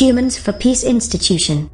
Humans for Peace Institution.